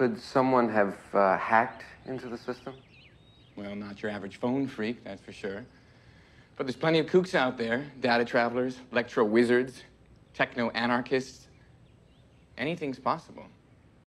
Could someone have uh, hacked into the system? Well, not your average phone phreak, that's for sure. But there's plenty of kooks out there data travelers, electro wizards, techno anarchists. Anything's possible.